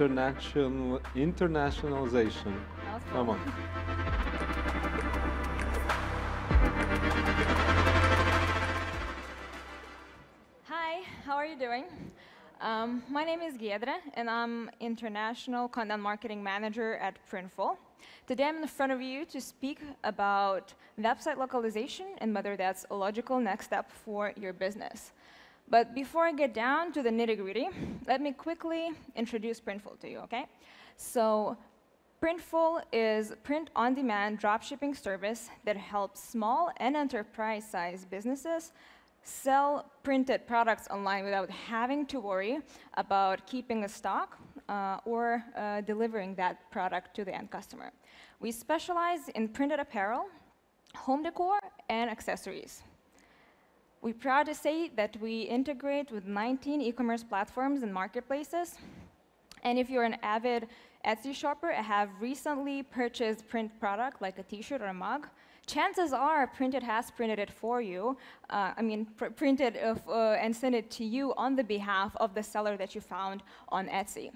international internationalization. Come on. Hi, how are you doing? Um, my name is Giedre, and I'm International Content Marketing Manager at Printful. Today I'm in front of you to speak about website localization and whether that's a logical next step for your business. But before I get down to the nitty-gritty, let me quickly introduce Printful to you, okay? So Printful is print-on-demand dropshipping service that helps small and enterprise-sized businesses sell printed products online without having to worry about keeping a stock uh, or uh, delivering that product to the end customer. We specialize in printed apparel, home decor, and accessories. We're proud to say that we integrate with 19 e-commerce platforms and marketplaces. And if you're an avid Etsy shopper and have recently purchased print product like a t-shirt or a mug, chances are Printed has printed it for you. Uh, I mean, pr printed uh, and sent it to you on the behalf of the seller that you found on Etsy.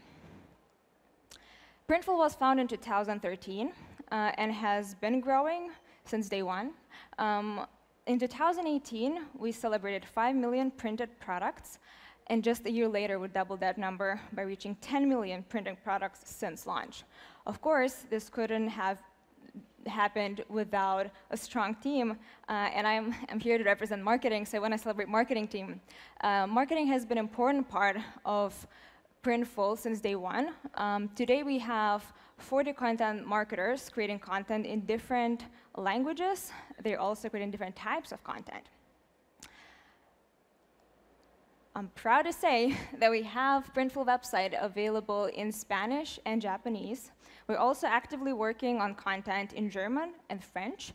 Printful was founded in 2013 uh, and has been growing since day one. Um, in 2018, we celebrated 5 million printed products, and just a year later, we doubled that number by reaching 10 million printed products since launch. Of course, this couldn't have happened without a strong team, uh, and I'm, I'm here to represent marketing, so I want to celebrate marketing team, uh, marketing has been an important part of Printful since day one. Um, today we have 40 content marketers creating content in different languages. They're also creating different types of content. I'm proud to say that we have Printful website available in Spanish and Japanese. We're also actively working on content in German and French.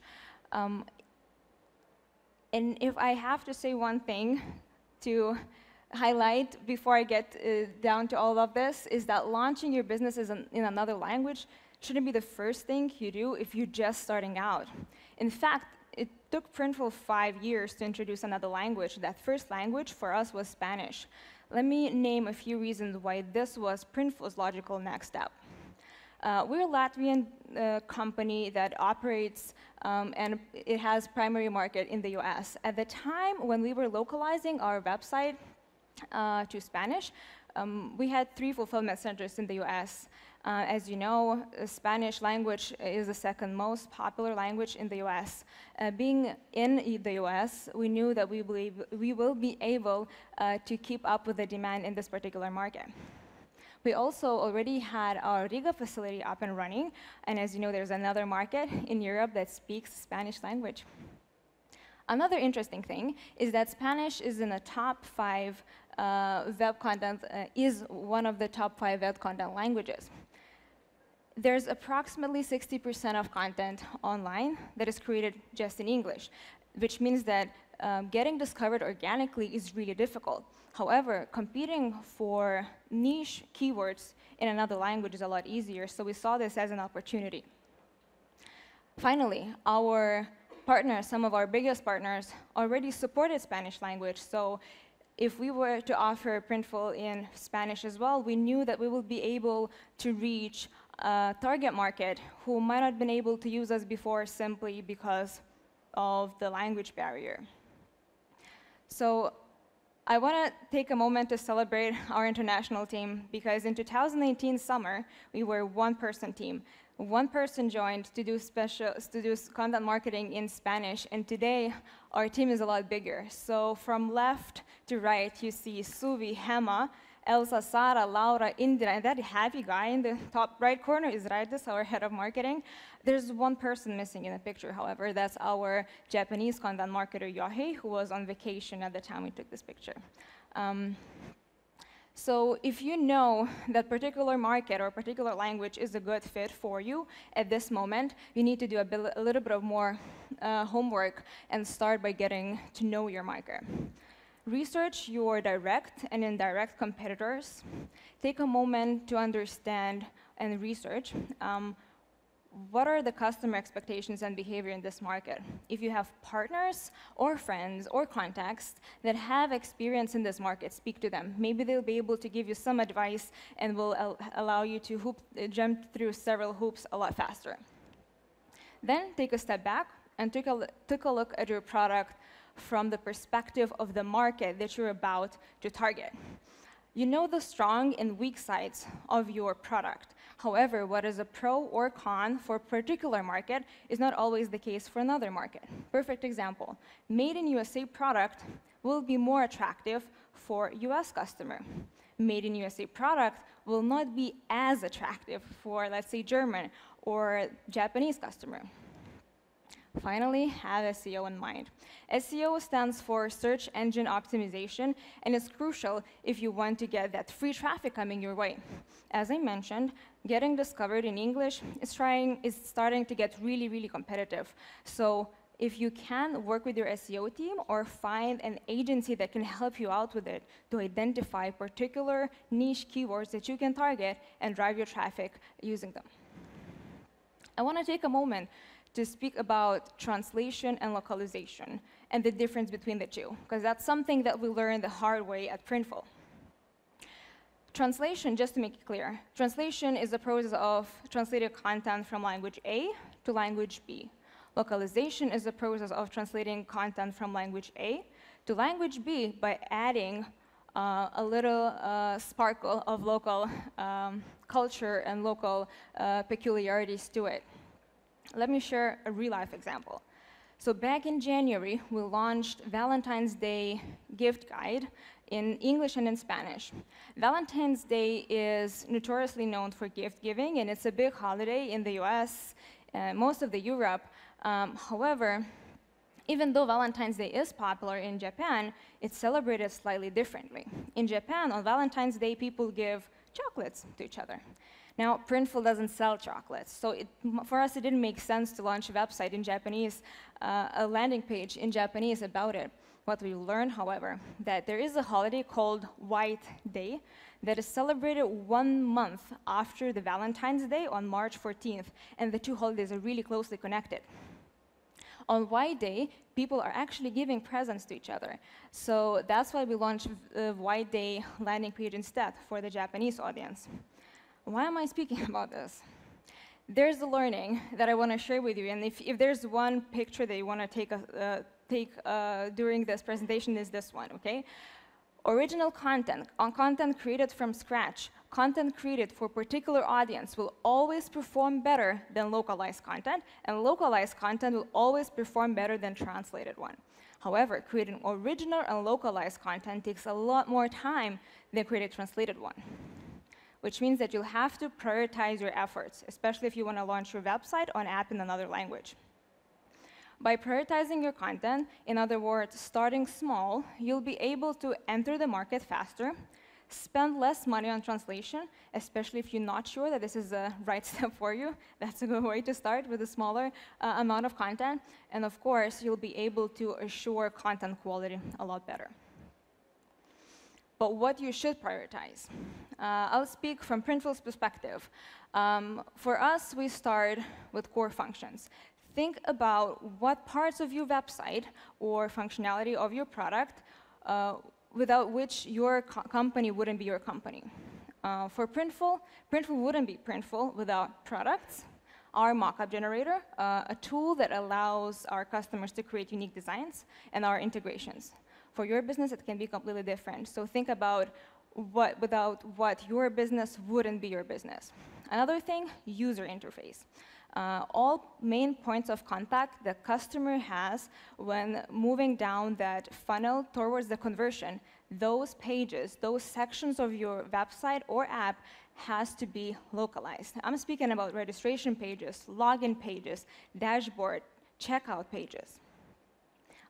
Um, and if I have to say one thing to highlight before I get uh, down to all of this is that launching your business in, in another language shouldn't be the first thing you do if you're just starting out. In fact, it took Printful five years to introduce another language. That first language for us was Spanish. Let me name a few reasons why this was Printful's logical next step. Uh, we're a Latvian uh, company that operates um, and it has primary market in the US. At the time when we were localizing our website uh, to Spanish, um, we had three fulfillment centers in the US. Uh, as you know, Spanish language is the second most popular language in the US. Uh, being in the US, we knew that we believe we will be able uh, to keep up with the demand in this particular market. We also already had our Riga facility up and running, and as you know, there's another market in Europe that speaks Spanish language. Another interesting thing is that Spanish is in the top five uh, web content, uh, is one of the top five web content languages there's approximately 60% of content online that is created just in English, which means that um, getting discovered organically is really difficult. However, competing for niche keywords in another language is a lot easier, so we saw this as an opportunity. Finally, our partners, some of our biggest partners, already supported Spanish language, so if we were to offer Printful in Spanish as well, we knew that we would be able to reach a target market who might not have been able to use us before simply because of the language barrier. So I want to take a moment to celebrate our international team because in 2018 summer, we were one-person team. One person joined to do special to do content marketing in Spanish, and today our team is a lot bigger. So from left to right, you see Suvi, Hema, Elsa, Sara, Laura, Indira, and that happy guy in the top right corner is Raidis, our head of marketing. There's one person missing in the picture, however. That's our Japanese content marketer, Yohei, who was on vacation at the time we took this picture. Um, so if you know that particular market or particular language is a good fit for you at this moment, you need to do a, a little bit of more uh, homework and start by getting to know your market. Research your direct and indirect competitors. Take a moment to understand and research um, what are the customer expectations and behavior in this market? If you have partners or friends or contacts that have experience in this market, speak to them. Maybe they'll be able to give you some advice and will al allow you to hoop, uh, jump through several hoops a lot faster. Then take a step back and take a, take a look at your product from the perspective of the market that you're about to target. You know the strong and weak sides of your product. However, what is a pro or con for a particular market is not always the case for another market. Perfect example, made in USA product will be more attractive for US customer. Made in USA product will not be as attractive for, let's say, German or Japanese customer. Finally, have SEO in mind. SEO stands for Search Engine Optimization, and it's crucial if you want to get that free traffic coming your way. As I mentioned, getting discovered in English is, trying, is starting to get really, really competitive. So if you can work with your SEO team or find an agency that can help you out with it to identify particular niche keywords that you can target and drive your traffic using them. I want to take a moment to speak about translation and localization and the difference between the two, because that's something that we learned the hard way at Printful. Translation, just to make it clear, translation is the process of translating content from language A to language B. Localization is the process of translating content from language A to language B by adding uh, a little uh, sparkle of local um, culture and local uh, peculiarities to it. Let me share a real life example. So back in January, we launched Valentine's Day gift guide in English and in Spanish. Valentine's Day is notoriously known for gift giving, and it's a big holiday in the US, uh, most of the Europe. Um, however, even though Valentine's Day is popular in Japan, it's celebrated slightly differently. In Japan, on Valentine's Day, people give chocolates to each other. Now, Printful doesn't sell chocolates, so it, for us it didn't make sense to launch a website in Japanese, uh, a landing page in Japanese about it. What we learned, however, that there is a holiday called White Day that is celebrated one month after the Valentine's Day on March 14th, and the two holidays are really closely connected. On White Day, people are actually giving presents to each other. So that's why we launched the White Day landing page instead for the Japanese audience. Why am I speaking about this? There's the learning that I want to share with you, and if, if there's one picture that you want to take, a, uh, take uh, during this presentation is this one, okay? Original content, on content created from scratch, content created for a particular audience will always perform better than localized content, and localized content will always perform better than translated one. However, creating original and localized content takes a lot more time than creating translated one which means that you'll have to prioritize your efforts, especially if you want to launch your website or app in another language. By prioritizing your content, in other words, starting small, you'll be able to enter the market faster, spend less money on translation, especially if you're not sure that this is the right step for you. That's a good way to start with a smaller uh, amount of content. And of course, you'll be able to assure content quality a lot better but what you should prioritize. Uh, I'll speak from Printful's perspective. Um, for us, we start with core functions. Think about what parts of your website or functionality of your product uh, without which your co company wouldn't be your company. Uh, for Printful, Printful wouldn't be Printful without products, our mockup generator, uh, a tool that allows our customers to create unique designs, and our integrations. For your business, it can be completely different. So think about what, without what your business wouldn't be your business. Another thing, user interface. Uh, all main points of contact the customer has when moving down that funnel towards the conversion, those pages, those sections of your website or app has to be localized. I'm speaking about registration pages, login pages, dashboard, checkout pages.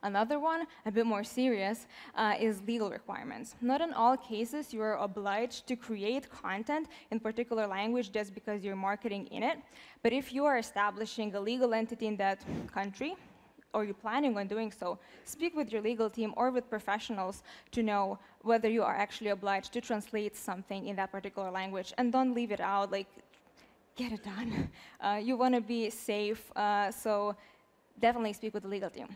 Another one, a bit more serious, uh, is legal requirements. Not in all cases you are obliged to create content in particular language just because you're marketing in it, but if you are establishing a legal entity in that country, or you're planning on doing so, speak with your legal team or with professionals to know whether you are actually obliged to translate something in that particular language and don't leave it out like get it done. Uh, you want to be safe, uh, so definitely speak with the legal team.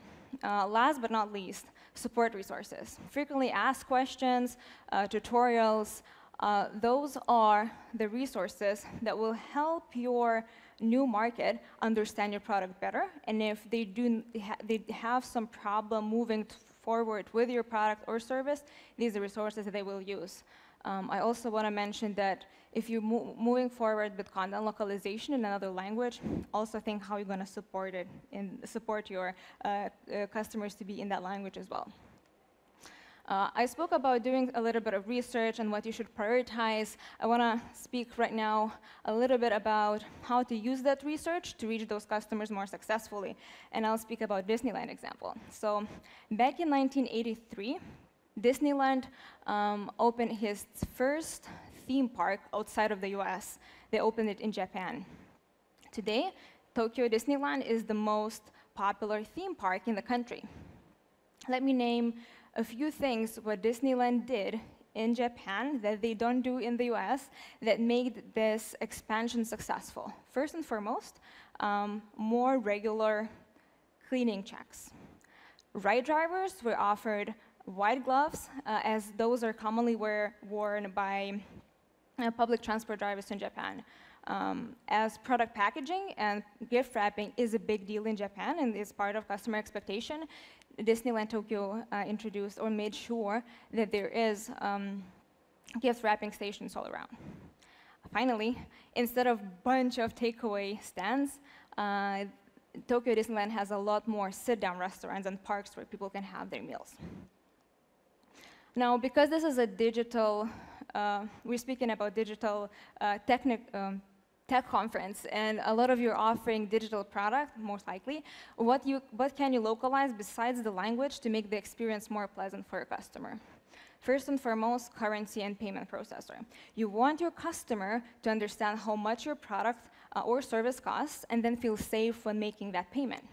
Uh, last but not least, support resources. Frequently asked questions, uh, tutorials, uh, those are the resources that will help your new market understand your product better. And if they do they, ha they have some problem moving forward with your product or service, these are resources that they will use. Um, I also want to mention that if you're mo moving forward with content localization in another language, also think how you're going to support it and support your uh, uh, customers to be in that language as well. Uh, I spoke about doing a little bit of research and what you should prioritize. I want to speak right now a little bit about how to use that research to reach those customers more successfully. And I'll speak about Disneyland example. So back in 1983, Disneyland um, opened his first theme park outside of the US. They opened it in Japan. Today, Tokyo Disneyland is the most popular theme park in the country. Let me name a few things what Disneyland did in Japan that they don't do in the US that made this expansion successful. First and foremost, um, more regular cleaning checks. Ride drivers were offered white gloves, uh, as those are commonly wear, worn by uh, public transport drivers in Japan. Um, as product packaging and gift wrapping is a big deal in Japan and is part of customer expectation, Disneyland Tokyo uh, introduced or made sure that there is um, gift wrapping stations all around. Finally, instead of bunch of takeaway stands, uh, Tokyo Disneyland has a lot more sit-down restaurants and parks where people can have their meals. Now, because this is a digital, uh, we're speaking about digital uh, um, tech conference, and a lot of you are offering digital product, most likely. What, you, what can you localize besides the language to make the experience more pleasant for your customer? First and foremost, currency and payment processor. You want your customer to understand how much your product uh, or service costs, and then feel safe when making that payment.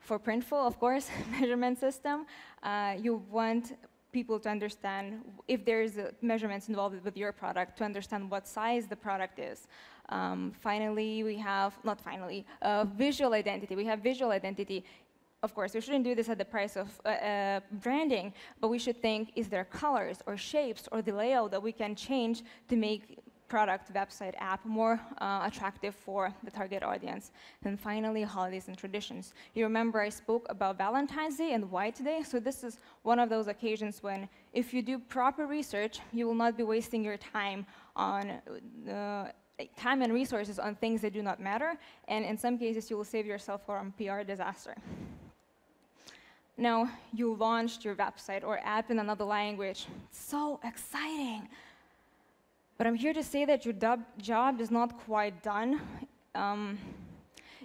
For Printful, of course, measurement system, uh, you want people to understand if there's measurements involved with your product to understand what size the product is. Um, finally, we have, not finally, uh, visual identity. We have visual identity. Of course, we shouldn't do this at the price of uh, uh, branding, but we should think, is there colors or shapes or the layout that we can change to make product, website, app more uh, attractive for the target audience. And finally, holidays and traditions. You remember I spoke about Valentine's Day and White Day, so this is one of those occasions when if you do proper research, you will not be wasting your time on uh, time and resources on things that do not matter, and in some cases you will save yourself from PR disaster. Now, you launched your website or app in another language. So exciting! But I'm here to say that your job is not quite done. Um,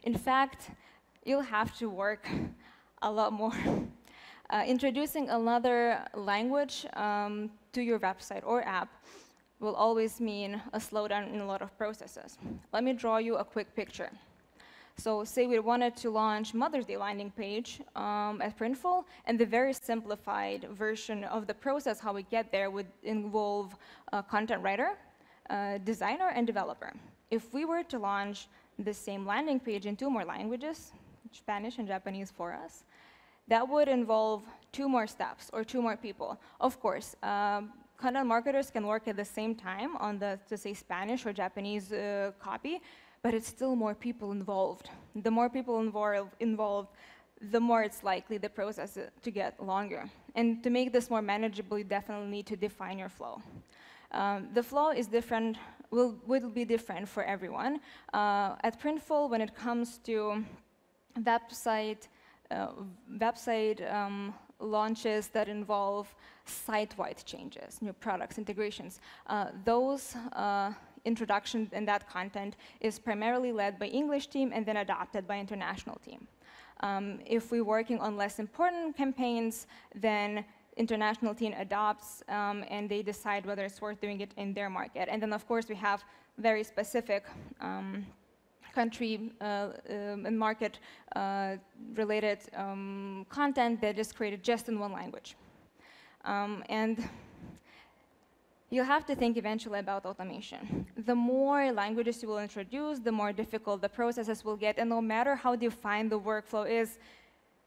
in fact, you'll have to work a lot more. Uh, introducing another language um, to your website or app will always mean a slowdown in a lot of processes. Let me draw you a quick picture. So say we wanted to launch Mother's Day landing page um, at Printful, and the very simplified version of the process, how we get there, would involve a content writer, uh, designer and developer. If we were to launch the same landing page in two more languages, Spanish and Japanese for us, that would involve two more steps or two more people. Of course, um, content marketers can work at the same time on the, to say, Spanish or Japanese uh, copy, but it's still more people involved. The more people involved, involved, the more it's likely the process to get longer. And to make this more manageable, you definitely need to define your flow. Um, the flow is different, will, will be different for everyone. Uh, at Printful, when it comes to website, uh, website um, launches that involve site-wide changes, new products, integrations, uh, those uh, introduction and that content is primarily led by English team and then adopted by international team. Um, if we're working on less important campaigns, then international team adopts um, and they decide whether it's worth doing it in their market. And then, of course, we have very specific um, country uh, um, and market uh, related um, content that is created just in one language. Um, and you'll have to think eventually about automation. The more languages you will introduce, the more difficult the processes will get, and no matter how defined the workflow is,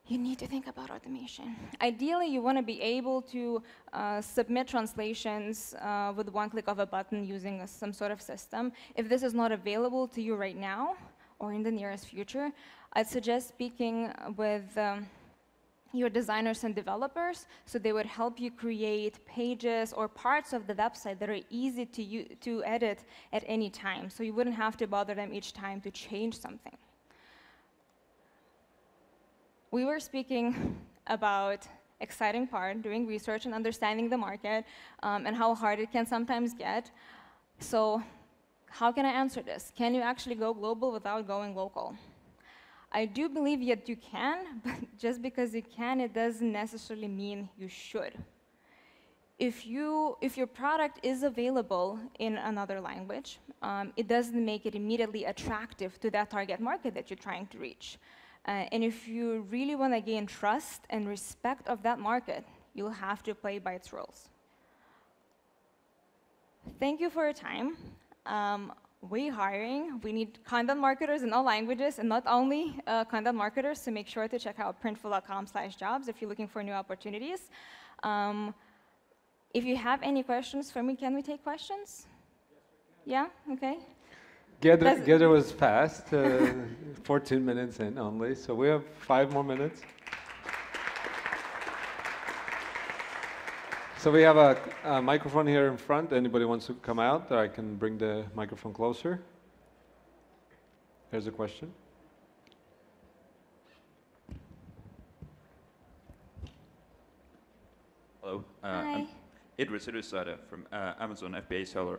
you need to think about automation. Ideally, you want to be able to uh, submit translations uh, with one click of a button using a, some sort of system. If this is not available to you right now or in the nearest future, I'd suggest speaking with um, your designers and developers so they would help you create pages or parts of the website that are easy to, to edit at any time so you wouldn't have to bother them each time to change something we were speaking about exciting part, doing research and understanding the market, um, and how hard it can sometimes get. So how can I answer this? Can you actually go global without going local? I do believe that you can, but just because you can, it doesn't necessarily mean you should. If, you, if your product is available in another language, um, it doesn't make it immediately attractive to that target market that you're trying to reach. Uh, and if you really want to gain trust and respect of that market, you'll have to play by its rules. Thank you for your time. Um, we hiring. We need content marketers in all languages, and not only uh, content marketers. So make sure to check out printful.com/jobs if you're looking for new opportunities. Um, if you have any questions for me, can we take questions? Yes, yeah. Okay. Gather, gather was fast, uh, 14 minutes in only, so we have five more minutes. So we have a, a, microphone here in front. Anybody wants to come out? I can bring the microphone closer. Here's a question. Hello. Uh, Hi. I'm Idris Idrisada from uh, Amazon FBA seller.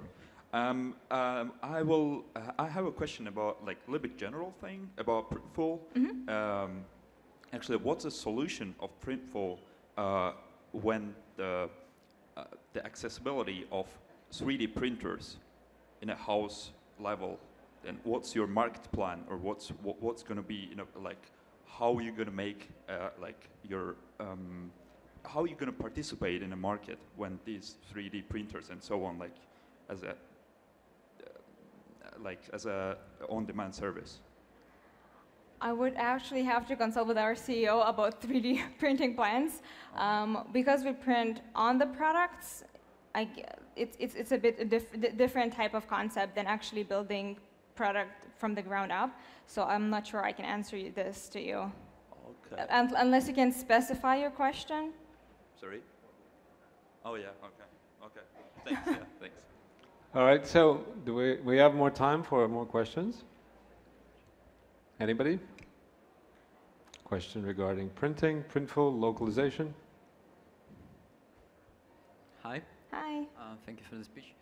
Um, um, I will. Uh, I have a question about like a little bit general thing about Printful. Mm-hmm. Um, actually, what's the solution of Printful uh, when the uh, the accessibility of 3D printers in a house level? And what's your market plan, or what's what, what's going to be, you know, like how are you going to make uh, like your um, how are you going to participate in a market when these 3D printers and so on, like as a like as a on-demand service? I would actually have to consult with our CEO about 3D printing plans. Um, because we print on the products, I, it's, it's, it's a bit a diff different type of concept than actually building product from the ground up. So I'm not sure I can answer you this to you. Okay. Unless you can specify your question. Sorry? Oh, yeah, okay. Okay. Thanks, yeah, thanks. All right, so do we, we have more time for more questions? Anybody? Question regarding printing, printful, localization? Hi. Hi. Uh, thank you for the speech.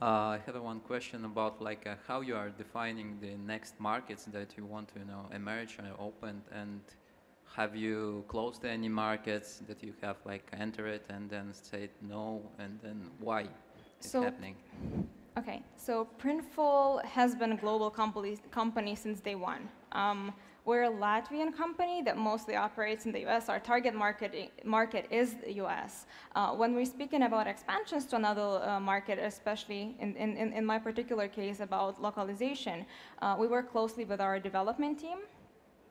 Uh, I have one question about like uh, how you are defining the next markets that you want to you know emerge and open, and have you closed any markets that you have like entered and then said no, and then why? so, happening? Okay, so Printful has been a global company, company since day one. Um, we're a Latvian company that mostly operates in the US. Our target market, market is the US. Uh, when we're speaking about expansions to another uh, market, especially in, in, in my particular case about localization, uh, we work closely with our development team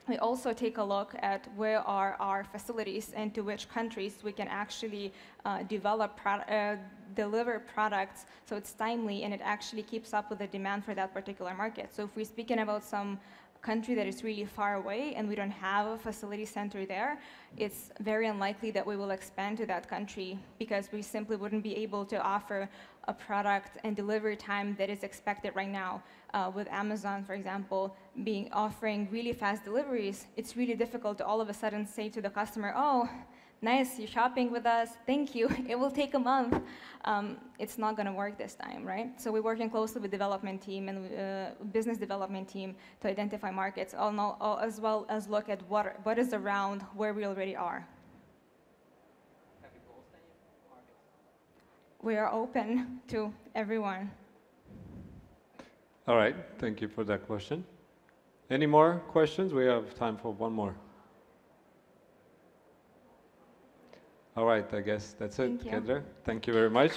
we also take a look at where are our facilities and to which countries we can actually uh, develop, pro uh, deliver products so it's timely and it actually keeps up with the demand for that particular market. So if we're speaking about some country that is really far away and we don't have a facility center there, it's very unlikely that we will expand to that country because we simply wouldn't be able to offer a product and delivery time that is expected right now. Uh, with Amazon, for example, being offering really fast deliveries, it's really difficult to all of a sudden say to the customer, oh, nice, you're shopping with us, thank you, it will take a month. Um, it's not gonna work this time, right? So we're working closely with development team and uh, business development team to identify markets, as well as look at what, what is around where we already are. We are open to everyone. All right, thank you for that question. Any more questions? We have time for one more. All right, I guess that's it, Kendra. Thank you very much.